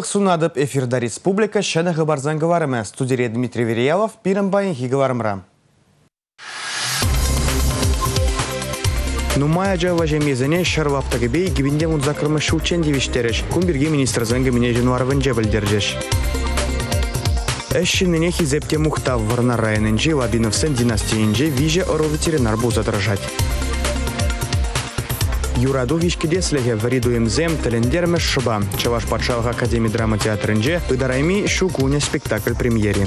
Сывых сунадып эфирда республика шәні ғыбарзан ғыварымы. Студия Дмитрий Вериялов, пирімбайын ғыварымра. Нумая жава жемезіне шарваптығы бей гибінде мұнзақырмы шучен девіштеріш. Күнберге министр заңғы мене женуарвын жабілдердіш. Әшшініне хизепте мұқтав варна районынжы Лабиновсын династиинжі виже ұры ветеринар бұзатыржать. Юраду вишкиде слеге варидуемзем тіліндермі шыба. Чаваш патшалық академия драма театрынже ыдарайми шугуня спектакль премьере.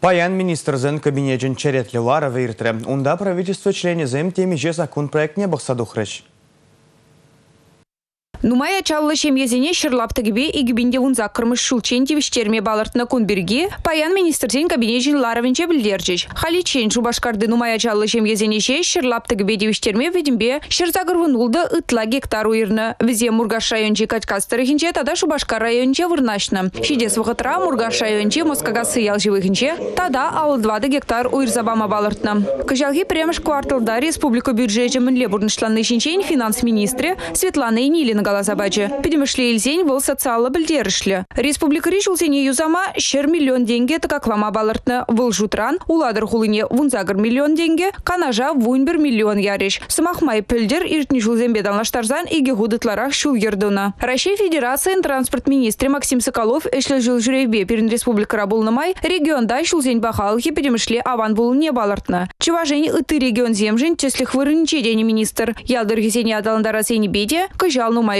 Паян министрзен кабинетжен черетлі лара вейртірі. Унда правительство членезем темеже закон проектне бақсадухрыш. Нумая чаллы шемьезене шырлаптыгібе игібінде вунза кырмыш шулчен тивіштерме балыртына күнберге паян министрден кабинежин ларовинче білдерчеш. Халичен шубашкарды нумая чаллы шемьезенеше шырлаптыгібе тивіштерме ведімбе шырзагырвын улды ытла гектар уйырны. Візе Мургаш районче качкастырыхинче тада Шубашкар районче вырнашны. Шидес вғытра Мургаш районче Москага сыял тада ауыл 20 гектар уйырзабама балыртны. Кыжалги премш кварталда республика бюджеті мінле бұрнышланы финанс министрі Светлана Енилина галазабачы. Пидемішлі елзен бұл социалы. Республика решілсене юзама шер миллион денге тыкаклама балыртны. Бұл жутран уладыр хулыне вунзагыр миллион денге, канажа вунбір миллион яреш. Сымахмай пілдер иртні жулзен беданлаштарзан иге худытларах шул ердуна. Россия Федерациян транспорт министрі Максим Соколов эшлі жыл жүревбе перін республикара болнымай регионда шулзен бахалхи пидемішлі аван не балыртны. Чыважен ыты регион земжин теслих вырынче министр. Ялдыр хесене адалындара сені беде, кыжал нумай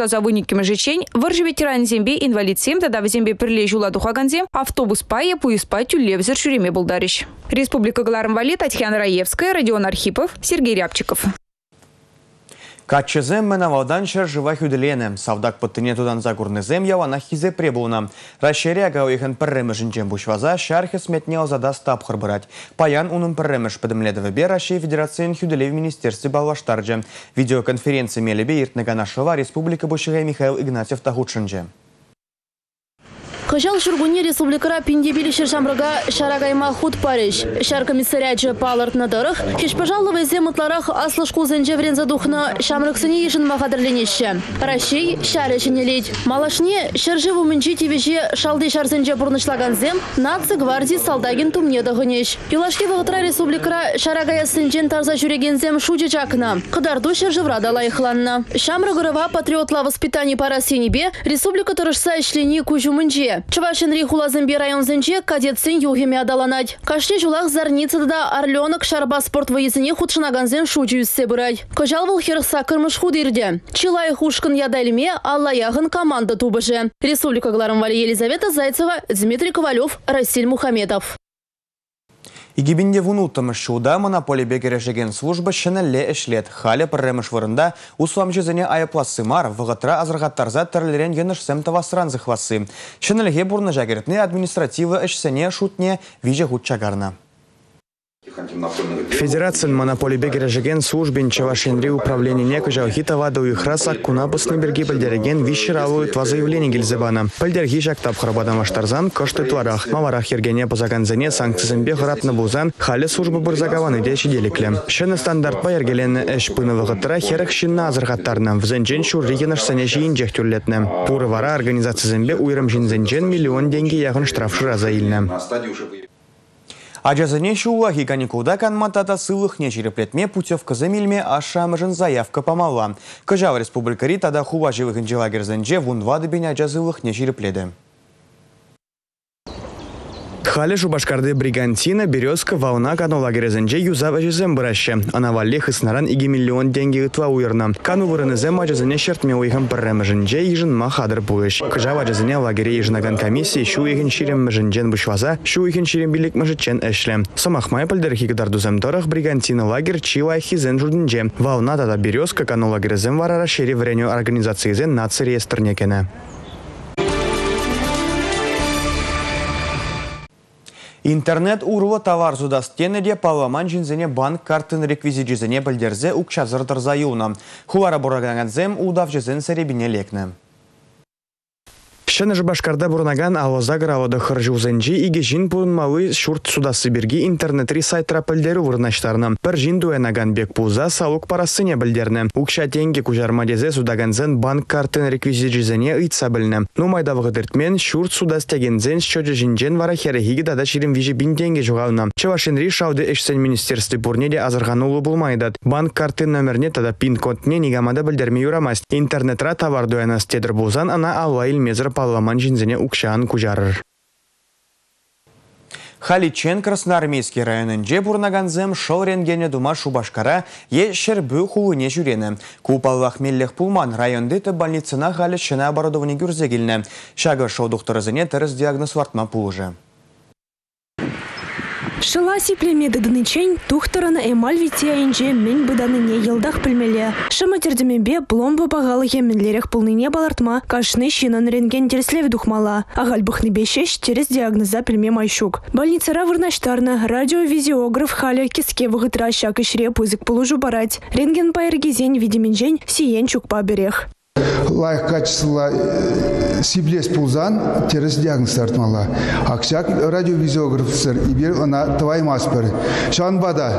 што за вынікамі жычень выржы ветеран зембе инвалид тогда в зембе пірле жула тухаганзем автобус пае пуіспа тюлевзер шүреме булдарыш республика галарым вали татьяна раевская родион архипов сергей рябчиков. Каччызем менавалдан шыр жыва хүділене. Савдак пыттыне тудан загурнызем явана хизе пребулна. Рашеряга уйхын пірремішінчен бушваза шархы сметне озада стап хырбырать. Паян унын пірреміш пыдымледові бе Рашей Федерациян хүділе в Министерстве балваштарджы. Видеоконференция мелебе иртнага нашова Республика Бушыға Михаил Игнатьев тахучынжы. Кыжал Шургуни республикара пиндебили шершамрага шарагайма худ париж. Шар комиссариячы палырт надырых. Кеш пожаловый земытларах аслышку зенжеврен задухна шамрыксыне ешін махадырленеші. Рашей шары лейд. Малашне шержеву мінчи тивеше шалды шарзенже бұрнышлаган зем наци гвардии салдагин тумне дығынеш. Юлашки вғытра республикара шарагая сенжен тарза жүреген зем шуджи чакна. Қыдарду шержеврада лайықланна. Шамрыгырова патриотла воспитание пара сенебе республика тұрышса ішлені күжумінже. Чувашин рихулазымбе районзынче кадетсен юхеме адаланать. Кашне жулах зарницада орленок шарба спорт выезіне худшынаганзен шучу үссе бұрай. Херса кырмыш худырде. Чилай хушкын ядальме алла яғын команда тубыжы. Республика Гларымвали Елизавета Зайцева, Дмитрий Ковалев, Расиль Мухамедов. Игибинде вунуттымыш шуда монополия бекерешеген служба шынелле эшлет. Халі пірреміш вырында услам жезіне айыпласы мар, вғытра азырғаттарза тірлерен еніш сәм тавасыран зықвасы. Шынелге жагертіне административы ішсене шутне виже хутчагарна. Федерация монополий бегережеген службен чавашенри управление нека жаухитова до их раса куна бысны берги пальдереген вишералуй тва заявление гильзебана. Пальдерги жактап храбадам аштарзан кошты тварах. Маварах ергене позаганзене санкцизен бехратны бузан хали службы бурзагаваны дечи деликле. Шыны стандарт па ергеленне эш пынылығытыра херек шинна азырғаттарны. Взенжен шурригенаш санеши инжех тюрлетне. Пуры вара организациясенбе уйрым жинзенжен миллион деньги яғын штраф шыраза. Ажазыне шулахи каникулда канматата сылых не череплетме путевка замильме ашамыжын заявка помала. Кажав республикари тада хува живых инжелагерзенже вунвады беня ажазылых не. Халі Шубашкарды Бригантина, Березка, Вауна кану лагерезенже юза вәжізем бұрашы. Анавалле хыснаран 2 миллион деньги ұтва уйырна. Кану вырынызем вәжізіне шертме уйхам пірреміжінже ежін ма хадыр бұйыш. Кыжа вәжізіне лагере ежінаган комиссия шу ехін ширем мүжінжен бұшваза, шу ехін ширем билік мүжітчен әшлі. Самахмай пілдірхи кыдар дузем Бригантина лагер чила хизен жудынже. Вауна тада Березка кану лагерезем варара шери вреню организациязен наци реестрне Интернет урлы товар зудастене де палламан жинзене банк картын реквизит жезене білдерзе укшазыр тырзаюна. Хулара бураганганзем удав жезен серебине лекні. Шыны башкарда бурнаган авозагыр авода хыржузенжи иге жин пулынмалы шурт судасы берги интернетри сайтра пілдері вырнаштарны. Бір жин дуэнаган бек пулза салук парасыне білдерні. Укша тенге кужармадезе судаганзен банк картын реквизижизене ыйтса білні. Нумайда вғыдыртмен шурт судас тегензен шчоджы жинжен вара херехиги дада ширим вижи бин тенге жуғауна. Чевашинри шауды эшсен министерстве бурнеде азырғанулы булмайдат. Банк карты номерне тада пин-кодне нигамада білдерме юрамаст. Интернетра товар дуэнас тедір булзан ана алла илмезір укшан кужарыр. Халичен Красноармейский районынже бурнаганзем шыл ренгене дума шубашкара е шербі хулыне жүрені. Купаллах меллех пулман районды ты больницына халі шына оборудование гүрзегілні. Шагы шоу докторызыне тіріс диагноз вартма пулыжы. Шыла сиплеме дыдынычен тухтырын эмаль витяйынже мен не елдах пілмеле. Шыма тердемебе пломба бағалы емінлерек пулныне балартма кашны шинын рентген терслев духмала. Агаль бұхны бешеш терес диагноза пілме майшук. Больницара вырнаштарны радиовизиограф халя кеске вғытра шак пызык пулужу барать. Рентген пайыргезен видеменжен сиен чукпа берех лайық качествола э, сиблес пулзан терес диагноз тартмала. Аксак радиовизиограф сыр ибер она тваймас бір. Шанбада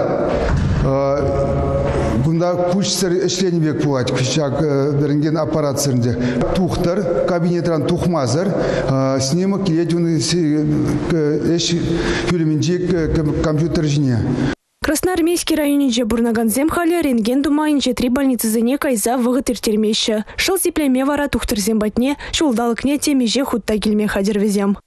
Бұнда э, күш сыр ішленбек болады, күшак э, берінген аппарат. Тухтар, кабинетран тухмазыр, снимок келедіні эш күліменжек компьютер жіне. Красноармейский районинче бурнаганзем халі рентген думайынче три больницызыне кайза вғытыр термеші. Шыл сиплеме вара тухтырзем батне, шулдалыкне темеже хутта келме хадервезем.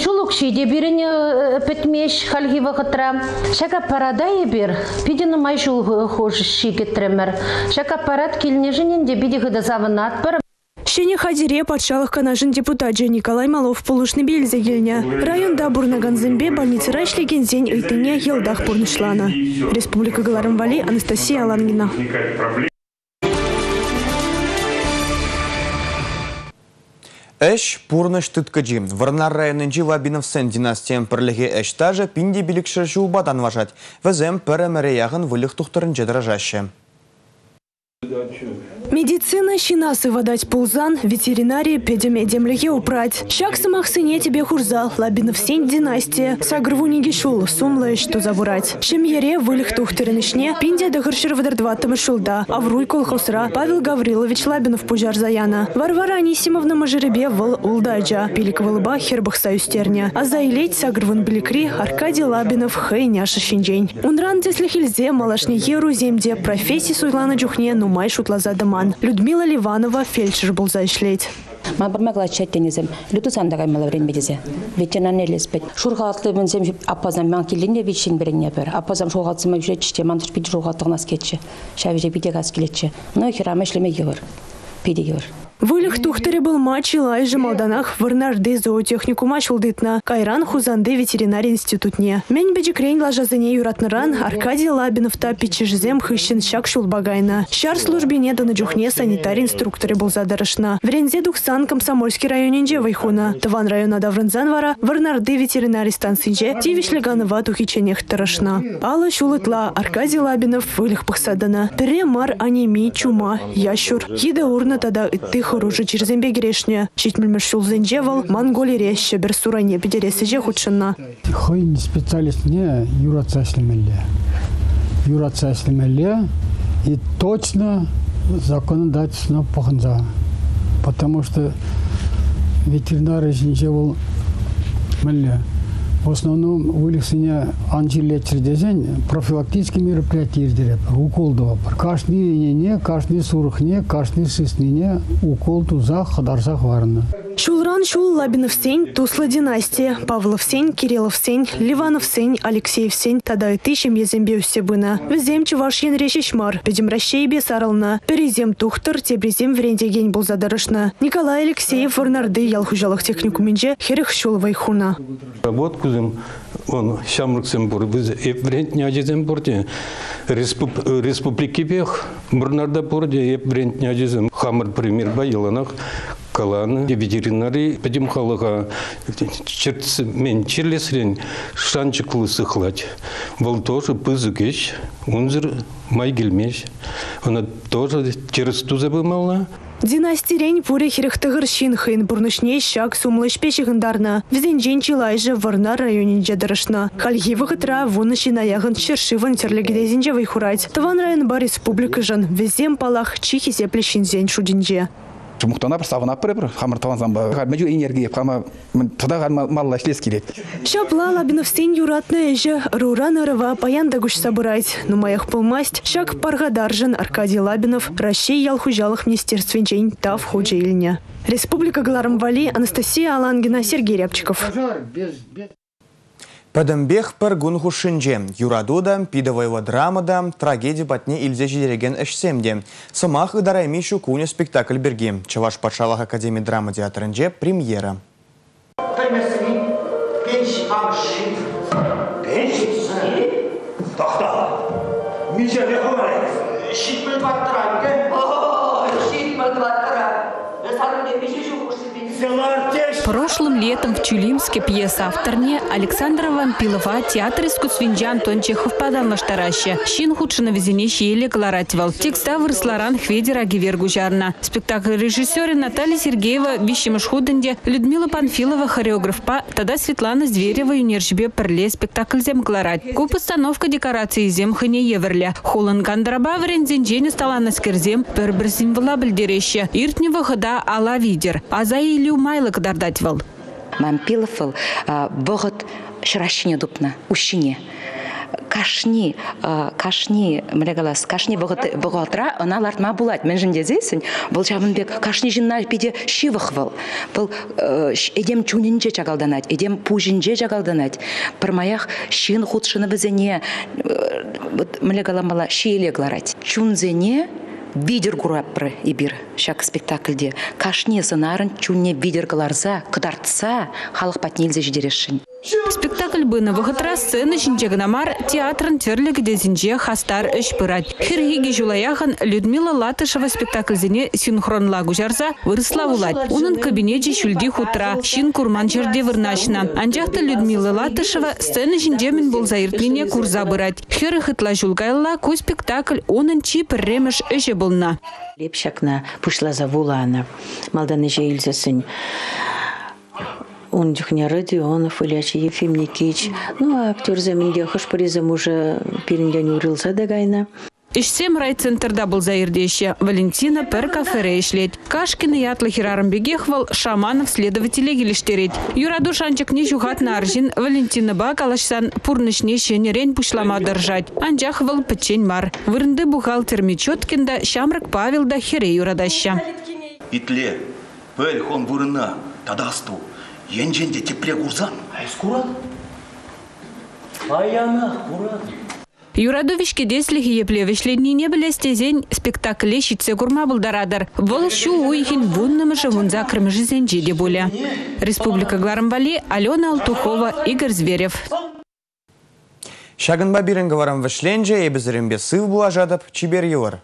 Шулук шиде бирене э, петмеш халги вақытра. Шака парада ебір, пидені май шул хош шигетремер. Шака парад келнежінен де биде завынат бір, Шене хадире патшалық канажын депутат Николай Малов полушны белзе келіне. Районда бурнаганзымбе больницыра ишлеген зен үйтіне елдақ бұрнышланы. Республика Галарым Вали Анастасия Алангина. Эш пурныш тыткаджи. Варнар районынчи Лабиновсен династиям пірліге эш тажы пинде білікшір жуылбадан важать. Візем пірі мәрі яғын вылық тұқтырын. Медицина щинасы водать пулзан, ветеринария педемедемлеге упрать. Шак самах сыне тебе хурзал, лабинов сень династия. Сагрву не гишул, сумлая что завурать. Шемьере вылих тухтеренышне, пиндя дагыршир вадардватым шулда. Авруй колхозра, Павел Гаврилович Лабинов пужар заяна. Варвара Анисимовна мажеребе выл улдаджа. Пилик вылыба хербах саюстерня. А заилеть сагрвун биликри Аркадий Лабинов хэй няша шинжень. Унран теслихильзе малашне еру земде профессии суйлана джухне нумай шутла задама маман. Людмила Ливанова фельдшер был зашлеть. Мабырмагла чаттенизем. Люту сандагай мала время бизе. Ветеринарный леспет. Шургатлы бензем апазам мен килинне вичин беренне бер. Апазам шургатсыма жүре чичте мантуш пид шургатыгнас кетче. Шавиже биде газ келетче. Но хирама ишлеме йыр. Пиде йыр. Вылих тухтаре был матч лайжы малданах варнарды зоотехникума шулдытна. Кайран хузанды ветеринарий институтне. Мен бежекрень лажазыне юратныран Аркадий Лабинов та пичежзем хыщен шак шулбагайна. Шар службине да на джухне санитарий инструкторы был задарышна. Врензе духсан комсомольский районинже вайхуна. Таван района даврынзан вара варнарды ветеринарий станцинже тивишлеганова тухиченех тарашна. Ала шулытла Аркадий Лабинов вылих пахсадана. Пере мар анеми чума ящур. Еда урна тада тых Хороший через жерзембе керешне. Читмельмеш шулзенже вал Монголи реща бер суране педересеже худшынна. Хой специалист не юраца эшлемелле. Юраца эшлемелле и точно законодательно пахнза. Потому что ветеринар эшінше ол мәлі В основном улицыне анжилетчер дезен профилактические мероприятия издереп. Укол бар. Каждый не, каждый сурхне, каждый сысныне укол туза хадарсах варна. Шулран шул Лабинов сень, Тусла династия, Павлов сень, Кириллов сень, Ливанов сень, Алексеев сень, тада и тысячем езембе усебына. Везем чуваш решишмар, педем расщейбе сарална, перезем тухтар, тебрезем врендеген был задарышна. Николай Алексеев варнарды ялхужалых техникуминже, херех шул вайхуна. Работ кузым, он шамрыксем бур, не ажезем бурде. Республики бех, бурнарда бурде, не ажезем. Хамыр пример байыланақ, каланы ветеринарий педем халыға мен черлесрен шанчыклы сыхлать. Бұл тоже пызыкеш, унзыр май келмеш. Она тоже через туза бымална. Династирень пуре херехтығыр шинхын бұрнышне шак сумлыш пешігіндарна. Візен чилайжы варна районин жадырышна. Кальги вғытра вуны шинаягын шершивын терлегедезінже вайхурать. Таван район бар республика жын. Везем палах чихи зен шудинже. Мухтана бір савына бір бір хамыр таван ба. Мәжу энергия қама туда малла шлес керек. Шапла лабиновстен юратны эжі руран ырыва паянда гуш собирать. Но моях полмасть шак паргадаржын Аркадий Лабинов Россия ялхужалых министерствен тав худжа Республика Галармвали Анастасия Алангина Сергей Рябчиков. Пәдімбех пір гүн хушинже, юрадуда, пидовайва драмада, трагедия батне илзе жидереген әшсемде. Сымақ ыдарайми шукуне спектакль берги. Чаваш Патшалық Академия драма театрынже премьера. Прошлым летом в Чулимске пьеса авторне Александра Вампилова театр искусствинджа Антон Чехов падалмаштараще. Шин худшина везене щели кларативал. Текста вырсларан хведера гивергу жарна. Спектакль режиссера Наталья Сергеева вещимыш худенде Людмила Панфилова хореограф-па, тогда Светлана Зверева юнержбе перле спектакль зем кларать. Ку постановка декорации зем хане еверле. Холан гандраба врензенжене стала на скерзем пер бір символа білдереще. Иртнева хода ала видер. А за илю майлык дардатвал. Мампилов бұғыт шырашыне дупна, ущине. Кашни кашни млегалас кашни бұғыт бұғытра она лартма булат мен жінде зейсін бұл жабынбек кашни жинна пиде шивықвыл бұл эдем чунинже чагалданать эдем пужинже чагалданать. Пырмаях шин худшыны бізене млегаламала шиеле гларать чунзене видер кураппры ибир шак спектакльде. Кашне сынарын чунне видер кыларса кыдартса халық патнелзе жидерешшин Спектакль бына вғытра сцена жинжегнамар театрын терлік дезінже хастар үш пырат. Хиргиги жулаяхан Людмила Латышева спектакльзіне синхронлагу жарса вырысла улать. Унын кабинете шүлді хутра, шин курман жерде вырнашна. Анжақты Людмила Латышева сцена жинжемін бұл заиртлине курза бырать. Хиры хытла жулгайла ку спектакль унын чи пірремеш үші болна. Лепшакна пушла завулана. Малданы же илзесін он дюхня Родионов, Ильяч Ефим Никич. Ну, а актер заминге хошпаризм уже перенден урылса дагайна. Ишсем райцентрда был заирдеще. Валентина пер кафере ишлет. Кашкины ятлы хирарым бегехвал, шаманов следователей гелиштерет. Юраду шанчик не жухат на аржин, Валентина ба калашсан пурнышне шенерен пушлама держать. Анжахвал печень мар. Вырынды бухгалтер Мечеткинда, Шамрак Павел да хире юрадаща. Итле, пель хон бурына, тадасту. енженде тепле курсан айс курат аяна курат Юрадовичке деслихи еплевишленине білестезен спектакле шитсе курма булдарадыр. Бұл шу уйхин вуннымышы вунза крымыжы зенжеде боля. Республика Гларамбали, Алена Алтухова, Игорь Зверев. Шагынба бирінгі варам вішленже, ебізірімбе сыл була жадып, чибер.